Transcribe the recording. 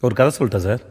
ஒரு கதை சொல்லிட்டேன் சார்.